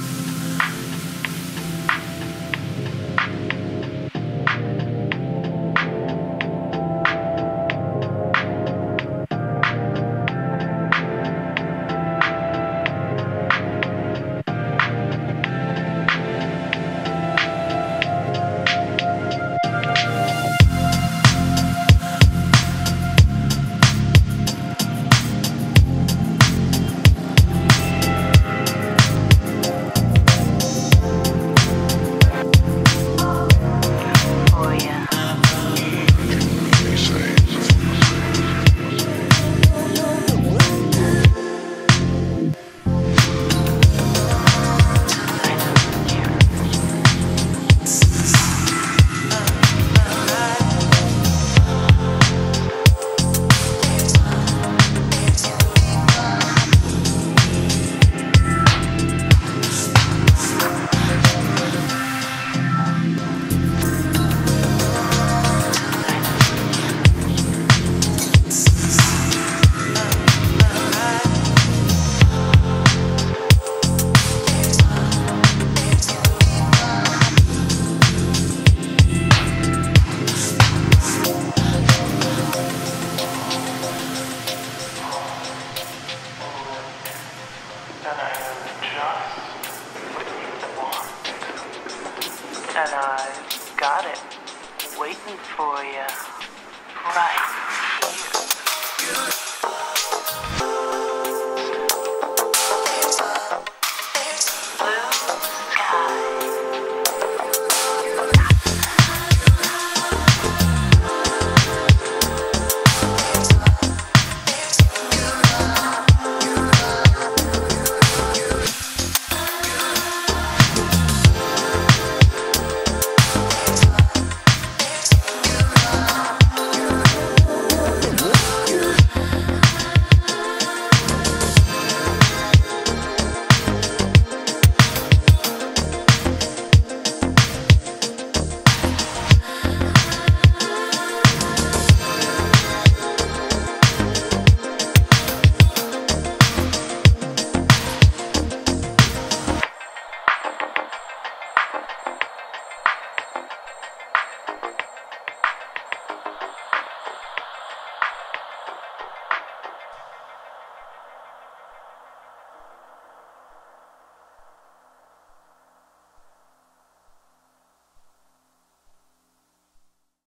for And I've got it waiting for you right here.